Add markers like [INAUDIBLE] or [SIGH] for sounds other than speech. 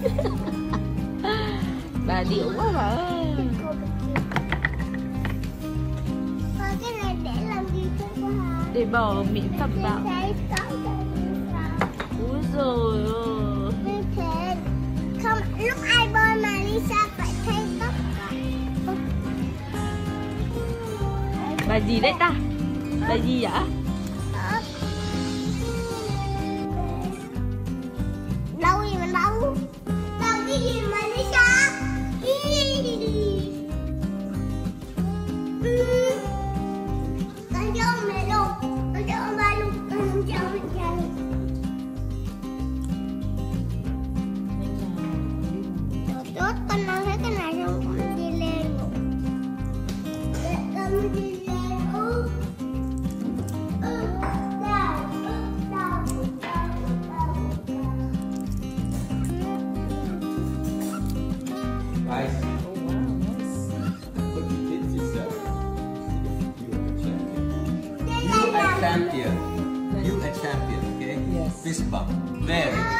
[LAUGHS] đà điệu quá bà ơi. Còn cái này để làm gì cho hả? để bỏ mỹ phẩm vào úi rồi không lúc ai bơi mà Lisa phải thay tóc bà gì đấy ta? Bà gì vậy con ăn hết cái này xong con đi lên ngủ. Để con đi You a champion. You a champion. You a champion, okay? Yes. Fist bump. Very. good.